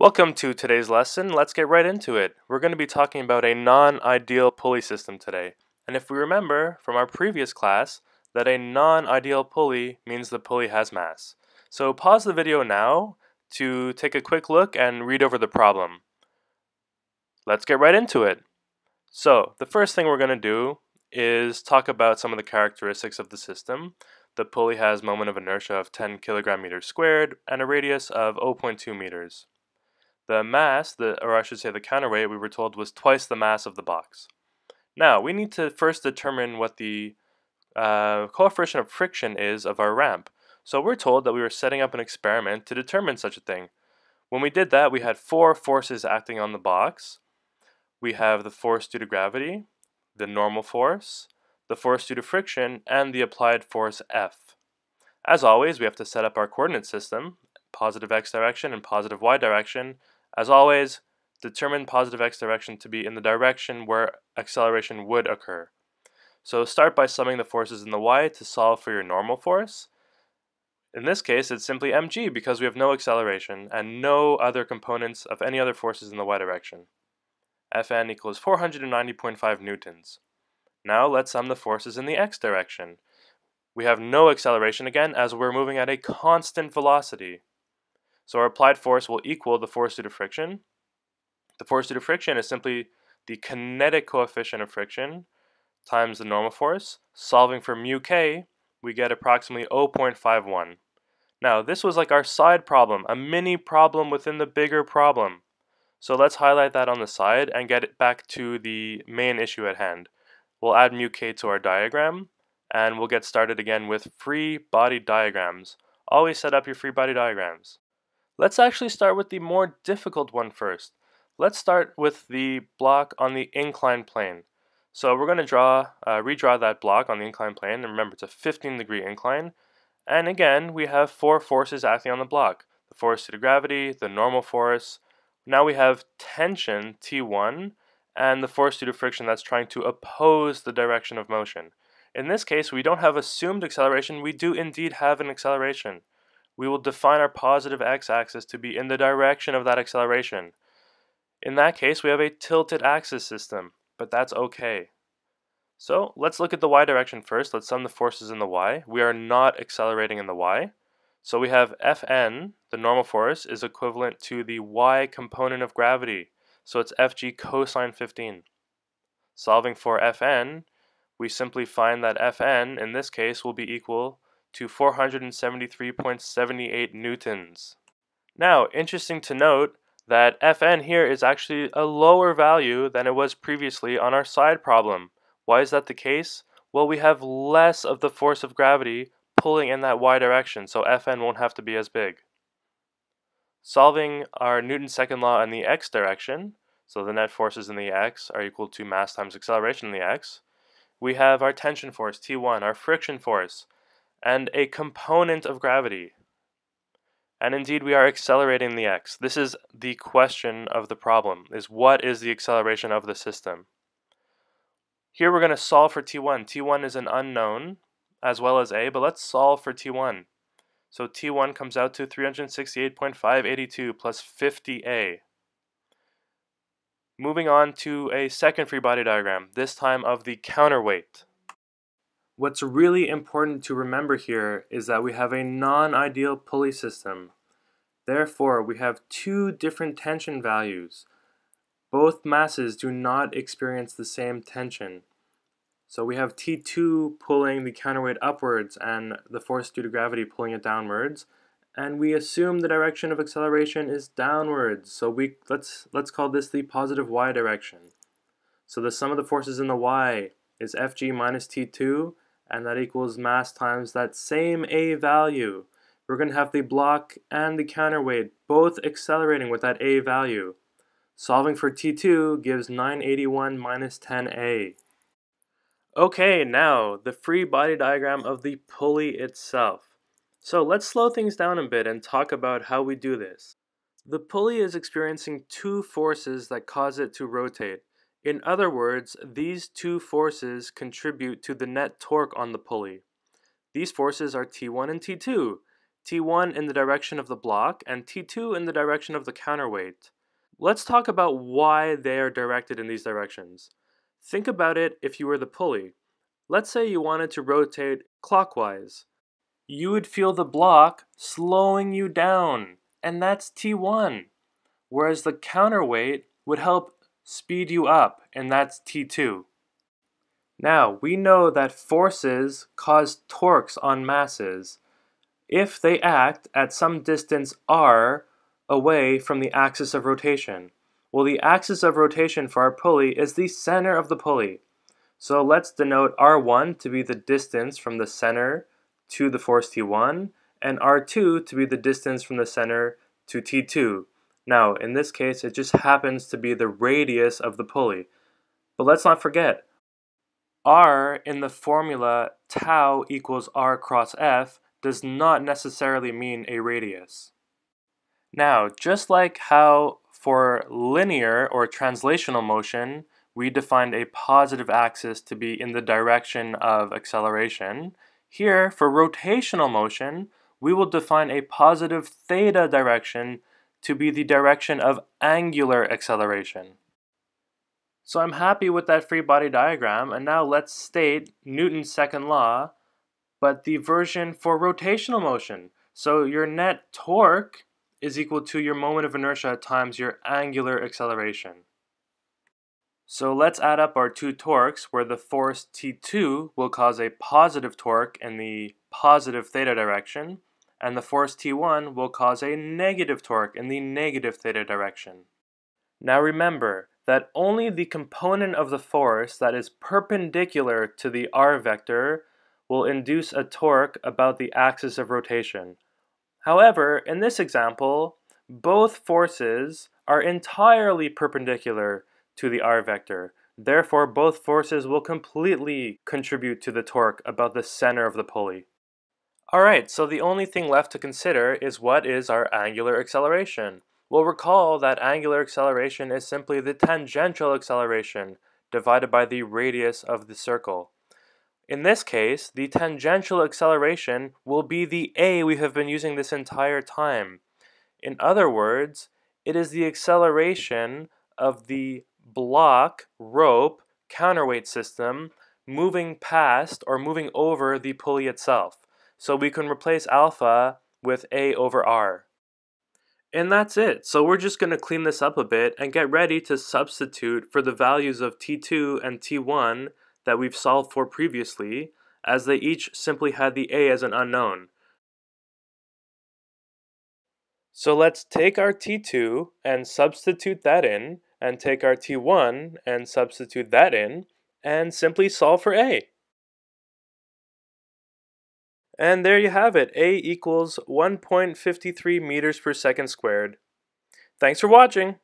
Welcome to today's lesson. Let's get right into it. We're going to be talking about a non-ideal pulley system today. And if we remember from our previous class that a non-ideal pulley means the pulley has mass. So pause the video now to take a quick look and read over the problem. Let's get right into it. So the first thing we're going to do is talk about some of the characteristics of the system. The pulley has moment of inertia of 10 kilogram meters squared and a radius of 0.2 meters. The mass, the, or I should say the counterweight, we were told was twice the mass of the box. Now, we need to first determine what the uh, coefficient of friction is of our ramp. So we're told that we were setting up an experiment to determine such a thing. When we did that, we had four forces acting on the box. We have the force due to gravity, the normal force, the force due to friction, and the applied force F. As always, we have to set up our coordinate system, positive x direction and positive y direction, as always, determine positive x direction to be in the direction where acceleration would occur. So start by summing the forces in the y to solve for your normal force. In this case, it's simply mg because we have no acceleration and no other components of any other forces in the y direction. Fn equals 490.5 newtons. Now let's sum the forces in the x direction. We have no acceleration again as we're moving at a constant velocity. So our applied force will equal the force due to friction. The force due to friction is simply the kinetic coefficient of friction times the normal force. Solving for mu k, we get approximately 0.51. Now, this was like our side problem, a mini problem within the bigger problem. So let's highlight that on the side and get it back to the main issue at hand. We'll add mu k to our diagram, and we'll get started again with free body diagrams. Always set up your free body diagrams. Let's actually start with the more difficult one first. Let's start with the block on the inclined plane. So we're going to draw, uh, redraw that block on the inclined plane, and remember it's a 15 degree incline. And again, we have four forces acting on the block. The force due to gravity, the normal force. Now we have tension, T1, and the force due to friction that's trying to oppose the direction of motion. In this case, we don't have assumed acceleration, we do indeed have an acceleration we will define our positive x-axis to be in the direction of that acceleration. In that case, we have a tilted axis system, but that's okay. So let's look at the y direction first. Let's sum the forces in the y. We are not accelerating in the y. So we have Fn, the normal force, is equivalent to the y component of gravity. So it's Fg cosine 15. Solving for Fn, we simply find that Fn, in this case, will be equal to 473.78 newtons. Now, interesting to note that Fn here is actually a lower value than it was previously on our side problem. Why is that the case? Well, we have less of the force of gravity pulling in that y direction, so Fn won't have to be as big. Solving our Newton's second law in the x direction, so the net forces in the x are equal to mass times acceleration in the x, we have our tension force, T1, our friction force, and a component of gravity. And indeed, we are accelerating the x. This is the question of the problem, is what is the acceleration of the system? Here we're going to solve for t1. t1 is an unknown, as well as a, but let's solve for t1. So t1 comes out to 368.582 plus 50a. Moving on to a second free body diagram, this time of the counterweight. What's really important to remember here is that we have a non-ideal pulley system. Therefore, we have two different tension values. Both masses do not experience the same tension. So we have T2 pulling the counterweight upwards and the force due to gravity pulling it downwards. And we assume the direction of acceleration is downwards. So we let's let's call this the positive y direction. So the sum of the forces in the y is Fg minus T2 and that equals mass times that same A value. We're going to have the block and the counterweight both accelerating with that A value. Solving for T2 gives 981 minus 10A. Okay, now the free body diagram of the pulley itself. So let's slow things down a bit and talk about how we do this. The pulley is experiencing two forces that cause it to rotate. In other words, these two forces contribute to the net torque on the pulley. These forces are T1 and T2. T1 in the direction of the block, and T2 in the direction of the counterweight. Let's talk about why they are directed in these directions. Think about it if you were the pulley. Let's say you wanted to rotate clockwise. You would feel the block slowing you down, and that's T1. Whereas the counterweight would help speed you up, and that's T2. Now, we know that forces cause torques on masses if they act at some distance r away from the axis of rotation. Well, the axis of rotation for our pulley is the center of the pulley. So let's denote r1 to be the distance from the center to the force T1, and r2 to be the distance from the center to T2. Now, in this case, it just happens to be the radius of the pulley. But let's not forget, r in the formula tau equals r cross f does not necessarily mean a radius. Now, just like how for linear or translational motion, we defined a positive axis to be in the direction of acceleration, here for rotational motion, we will define a positive theta direction to be the direction of angular acceleration. So I'm happy with that free body diagram, and now let's state Newton's second law, but the version for rotational motion. So your net torque is equal to your moment of inertia times your angular acceleration. So let's add up our two torques where the force T2 will cause a positive torque in the positive theta direction and the force T1 will cause a negative torque in the negative theta direction. Now remember, that only the component of the force that is perpendicular to the r vector will induce a torque about the axis of rotation. However, in this example, both forces are entirely perpendicular to the r vector. Therefore, both forces will completely contribute to the torque about the center of the pulley. Alright, so the only thing left to consider is what is our angular acceleration. We'll recall that angular acceleration is simply the tangential acceleration divided by the radius of the circle. In this case, the tangential acceleration will be the a we have been using this entire time. In other words, it is the acceleration of the block, rope, counterweight system moving past or moving over the pulley itself. So we can replace alpha with a over r. And that's it. So we're just going to clean this up a bit and get ready to substitute for the values of T2 and T1 that we've solved for previously, as they each simply had the A as an unknown. So let's take our T2 and substitute that in, and take our T1 and substitute that in, and simply solve for A. And there you have it, A equals 1.53 meters per second squared. Thanks for watching!